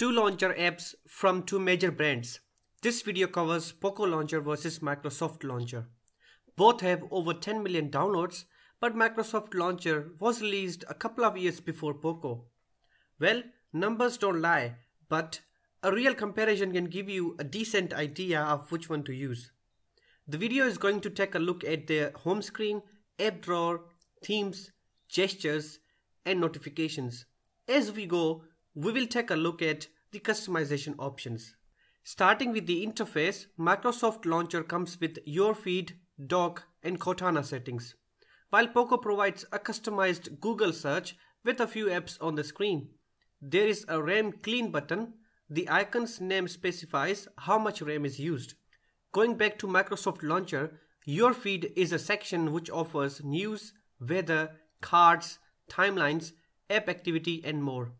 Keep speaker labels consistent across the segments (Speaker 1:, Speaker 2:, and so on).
Speaker 1: Two launcher apps from two major brands. This video covers Poco Launcher versus Microsoft Launcher. Both have over 10 million downloads, but Microsoft Launcher was released a couple of years before Poco. Well, numbers don't lie, but a real comparison can give you a decent idea of which one to use. The video is going to take a look at the home screen, app drawer, themes, gestures, and notifications. As we go, we will take a look at the customization options. Starting with the interface, Microsoft Launcher comes with Your Feed, Dock, and Cortana settings, while Poco provides a customized Google search with a few apps on the screen. There is a RAM clean button. The icon's name specifies how much RAM is used. Going back to Microsoft Launcher, Your Feed is a section which offers news, weather, cards, timelines, app activity, and more.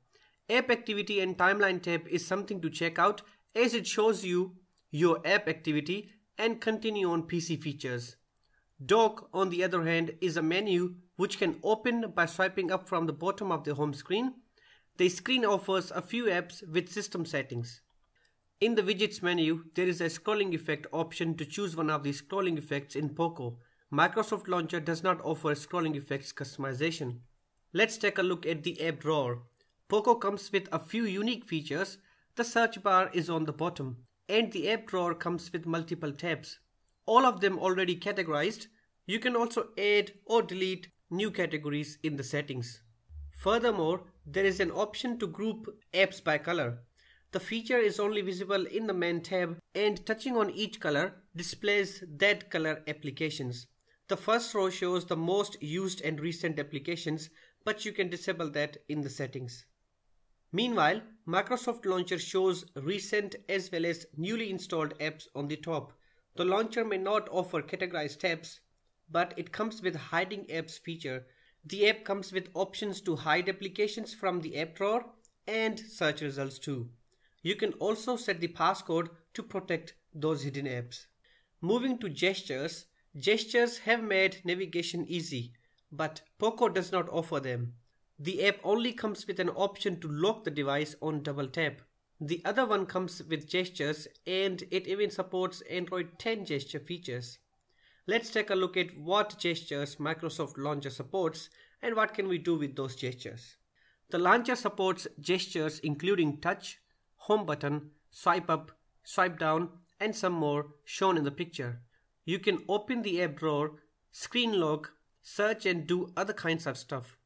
Speaker 1: App Activity and Timeline tab is something to check out as it shows you your app activity and continue on PC features. Dock, on the other hand, is a menu which can open by swiping up from the bottom of the home screen. The screen offers a few apps with system settings. In the widgets menu, there is a scrolling effect option to choose one of the scrolling effects in POCO. Microsoft Launcher does not offer scrolling effects customization. Let's take a look at the app drawer. Poco comes with a few unique features. The search bar is on the bottom and the app drawer comes with multiple tabs. All of them already categorized. You can also add or delete new categories in the settings. Furthermore, there is an option to group apps by color. The feature is only visible in the main tab and touching on each color displays that color applications. The first row shows the most used and recent applications, but you can disable that in the settings. Meanwhile, Microsoft Launcher shows recent as well as newly installed apps on the top. The launcher may not offer categorized tabs, but it comes with hiding apps feature. The app comes with options to hide applications from the app drawer and search results too. You can also set the passcode to protect those hidden apps. Moving to gestures, gestures have made navigation easy, but Poco does not offer them. The app only comes with an option to lock the device on double tap. The other one comes with gestures and it even supports Android 10 gesture features. Let's take a look at what gestures Microsoft Launcher supports and what can we do with those gestures. The launcher supports gestures including touch, home button, swipe up, swipe down and some more shown in the picture. You can open the app drawer, screen lock, search and do other kinds of stuff.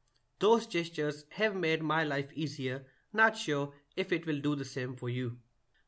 Speaker 1: Those gestures have made my life easier, not sure if it will do the same for you.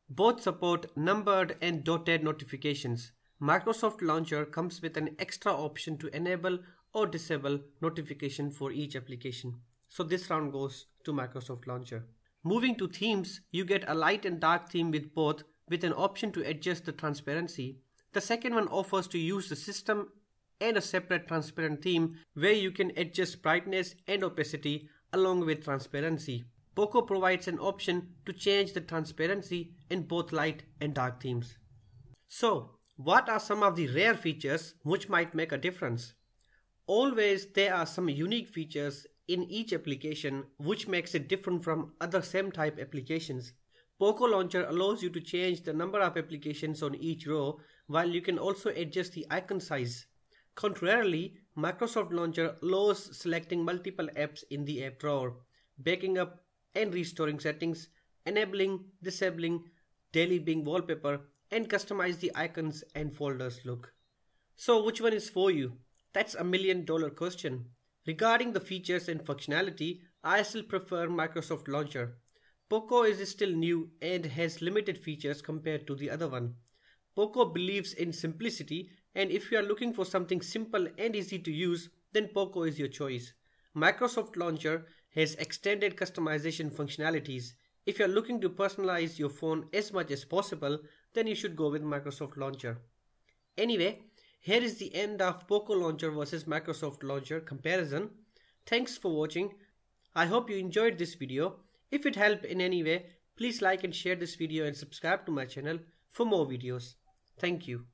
Speaker 1: Both support numbered and dotted notifications. Microsoft Launcher comes with an extra option to enable or disable notification for each application. So this round goes to Microsoft Launcher. Moving to themes, you get a light and dark theme with both with an option to adjust the transparency. The second one offers to use the system and a separate transparent theme where you can adjust brightness and opacity along with transparency. Poco provides an option to change the transparency in both light and dark themes. So, what are some of the rare features which might make a difference? Always there are some unique features in each application which makes it different from other same type applications. Poco Launcher allows you to change the number of applications on each row while you can also adjust the icon size. Contrarily, Microsoft Launcher allows selecting multiple apps in the app drawer, backing up and restoring settings, enabling, disabling, daily Bing wallpaper, and customize the icons and folders look. So which one is for you? That's a million dollar question. Regarding the features and functionality, I still prefer Microsoft Launcher. Poco is still new and has limited features compared to the other one. Poco believes in simplicity and if you are looking for something simple and easy to use, then Poco is your choice. Microsoft Launcher has extended customization functionalities. If you're looking to personalize your phone as much as possible, then you should go with Microsoft Launcher. Anyway, here is the end of Poco Launcher versus Microsoft Launcher comparison. Thanks for watching. I hope you enjoyed this video. If it helped in any way, please like and share this video and subscribe to my channel for more videos. Thank you.